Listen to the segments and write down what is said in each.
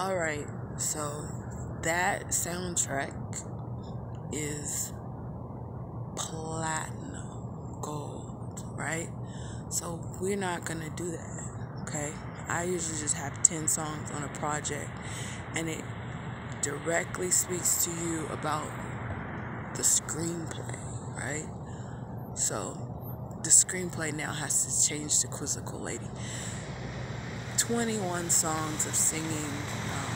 All right, so that soundtrack is platinum gold, right? So we're not gonna do that, okay? I usually just have 10 songs on a project and it directly speaks to you about the screenplay, right? So the screenplay now has to change to Quizzical Lady. 21 songs of singing um,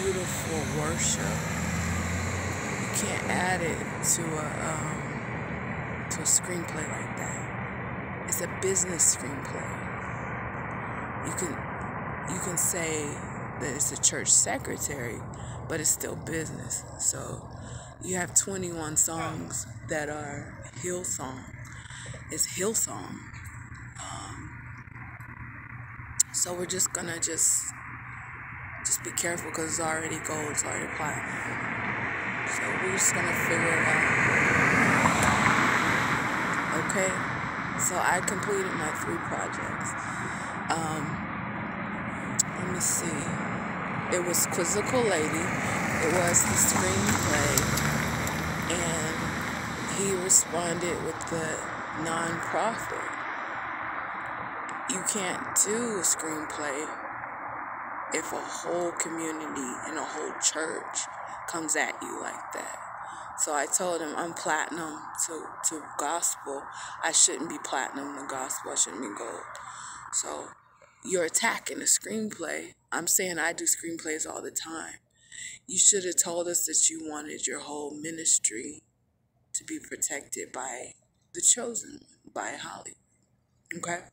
beautiful worship. You can't add it to a um, to a screenplay like that. It's a business screenplay. You can you can say that it's a church secretary, but it's still business. So you have 21 songs that are Hillsong. It's Hillsong. Um, so we're just gonna just just be careful because it's already gold, it's already platinum. So we're just gonna figure it out. Okay. So I completed my three projects. Um, let me see. It was Quizzical Lady. It was the screenplay and he responded with the nonprofit. You can't do a screenplay if a whole community and a whole church comes at you like that. So I told him I'm platinum to, to gospel. I shouldn't be platinum to gospel. I shouldn't be gold. So you're attacking a screenplay. I'm saying I do screenplays all the time. You should have told us that you wanted your whole ministry to be protected by the chosen, by Holly. Okay?